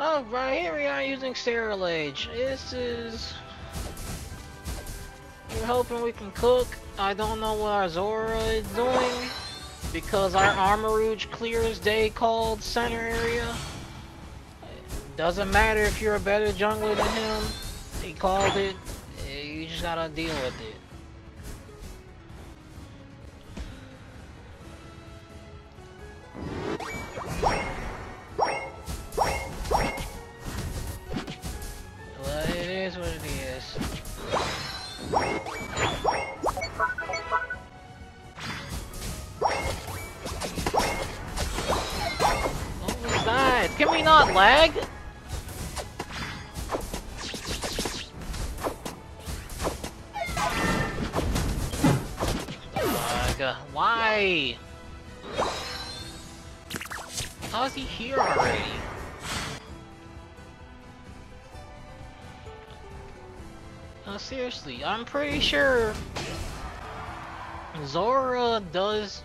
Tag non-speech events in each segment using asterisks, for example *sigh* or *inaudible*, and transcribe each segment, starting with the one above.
Oh, right here we are using Age. This is... We're hoping we can cook. I don't know what our Zora is doing. Because our Armarouge clear as day called center area. Doesn't matter if you're a better jungler than him. He called it. Eh, you just gotta deal with it. Not lag? Uh, why? How is he here already? No, seriously, I'm pretty sure Zora does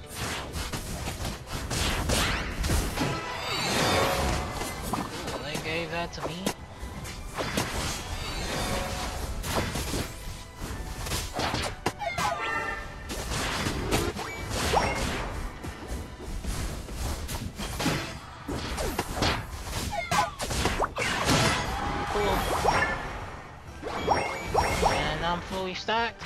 that to me? And I'm fully stacked.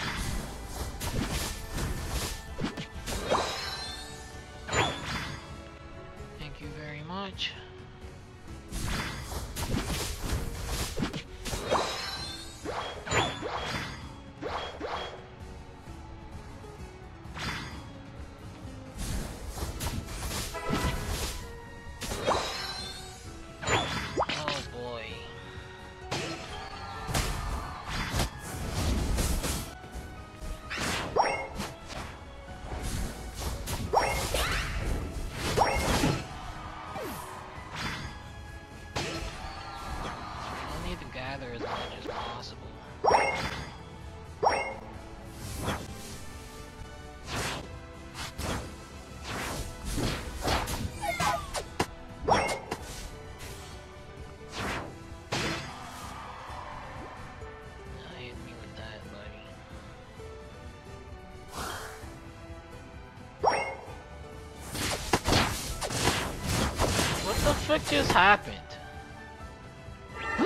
Just happened?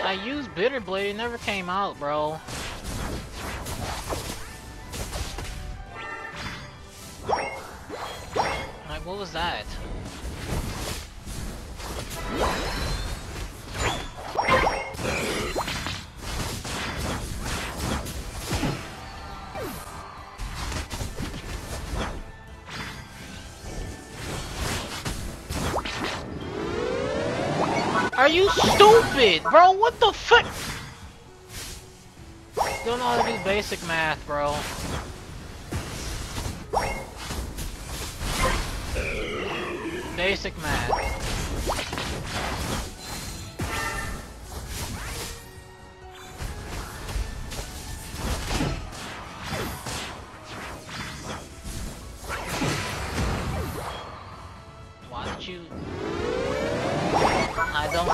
I used Bitter Blade, it never came out, bro. Like, what was that? Are you stupid, bro? What the fuck? Don't know how to do basic math, bro. Basic math. don't know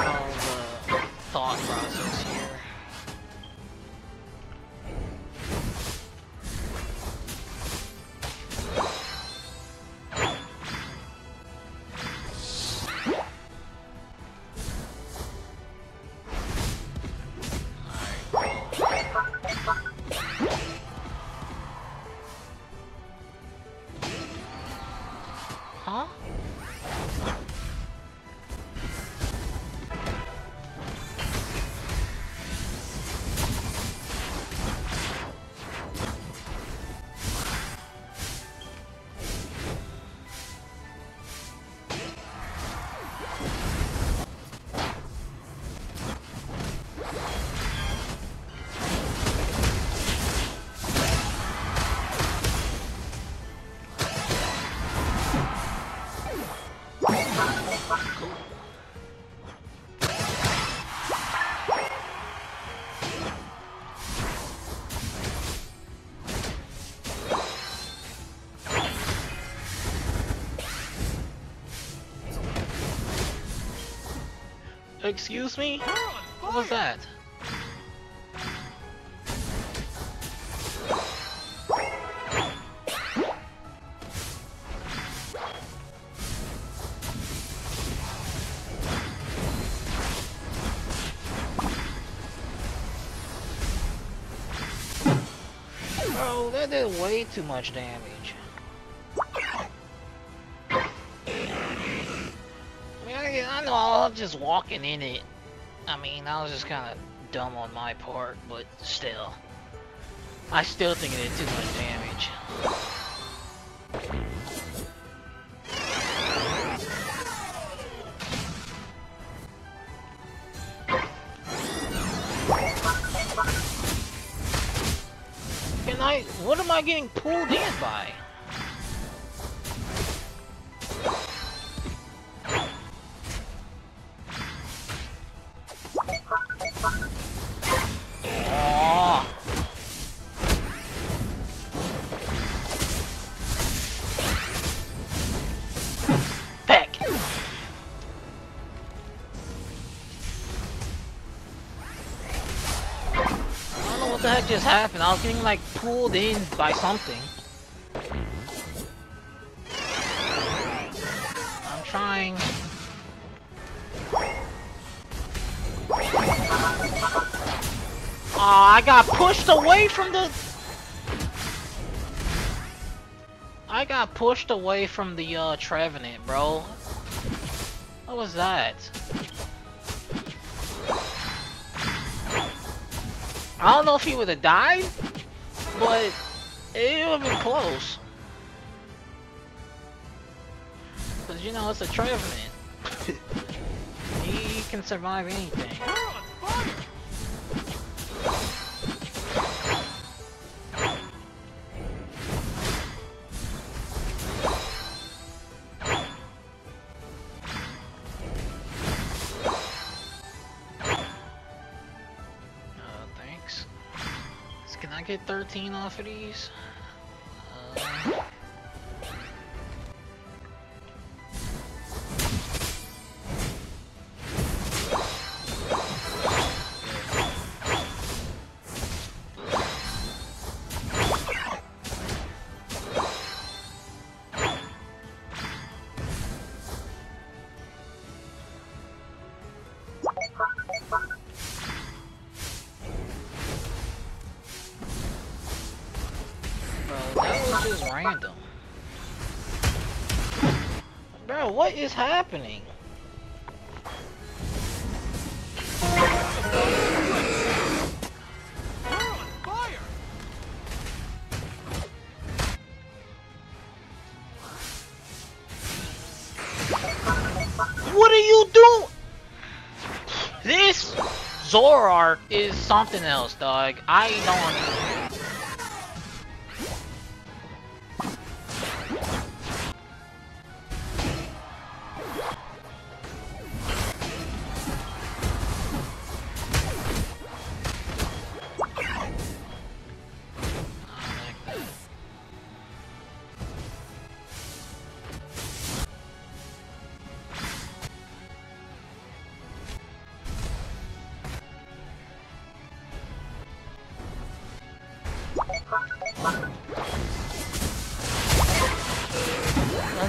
the thought process here. All right. Excuse me? What was that? Bro, that did way too much damage. I, was just walking in it. I mean, I was just kind of dumb on my part, but still. I still think it did too much damage. Can I, what am I getting pulled in by? What the heck just happened. I was getting like pulled in by something. I'm trying. Aw, I got pushed away from the... I got pushed away from the, uh, Trevenant, bro. What was that? I don't know if he would have died, but it would have been close. Because, you know, it's a Trevenant. *laughs* he can survive anything. I get 13 off of these? Was just random. Bro, what is happening? What are you doing? This Zoroark is something else, dog. I don't. Let's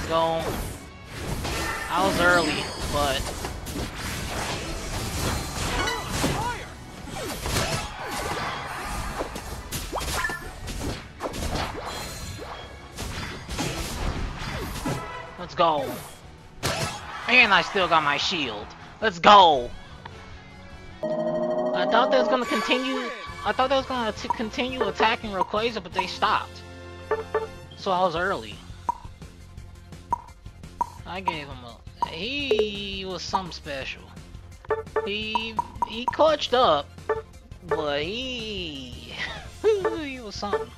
go. I was early, but let's go. And I still got my shield. Let's go. I thought they was gonna continue. I thought they was gonna continue attacking Rayquaza, but they stopped. So I was early. I gave him a. He was some special. He he clutched up, but he *laughs* he was something.